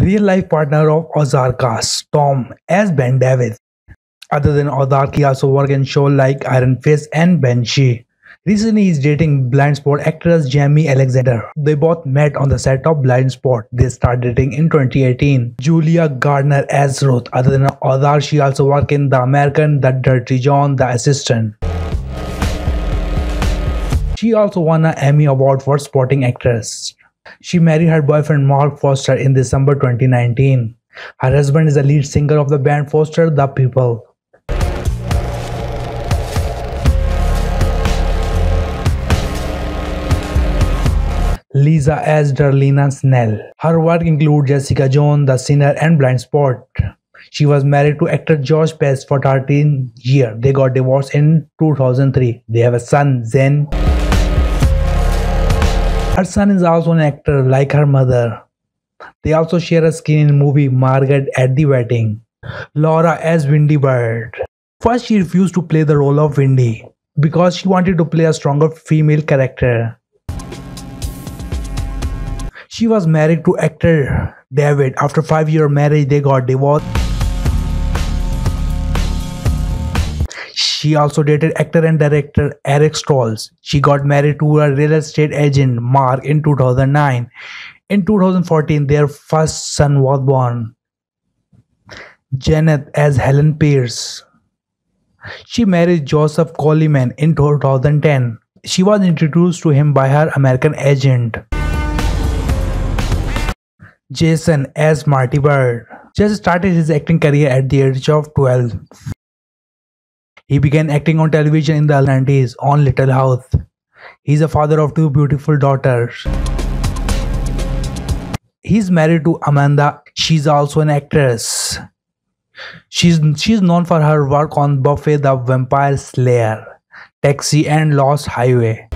real life partner of Ozarkas, Tom, as Ben Davis. Other than Ozark, he also worked in shows like Iron Fist and Banshee. Recently, he's dating Blindspot actress Jaimie Alexander. They both met on the set of Blindspot. They started dating in 2018. Julia Garner as Ruth. Other than Ozark, she also worked in The American, The Dirty John, The Assistant. She also won an Emmy Award for Supporting Actress. She married her boyfriend Mark Foster in December 2019. Her husband is the lead singer of the band Foster the People. Lisa as Darlene Snell. Her work includes Jessica Jones, The Sinner, and Blindspot. She was married to actor Josh Peck for 13 years. They got divorced in 2003. They have a son, Zen. Her son is also an actor like her mother. They also share a screen in movie Margaret at the Wedding. Laura as Wendy Byrde. First, she refused to play the role of Windy because she wanted to play a stronger female character. She was married to actor David. After five year marriage, they got divorced. She also dated actor and director Eric Stoltz. She got married to a real estate agent Mark in 2009. In 2014, their first son was born. Janet as Helen Pierce. She married Joseph Coleman in 2010. She was introduced to him by her American agent. Jason as Marty Byrde. Jason started his acting career at the age of 12. He began acting on television in the 90s on Little House. He's a father of two beautiful daughters. He's married to Amanda. She's also an actress. She's she's known for her work on Buffy the Vampire Slayer, Taxi and Lost Highway.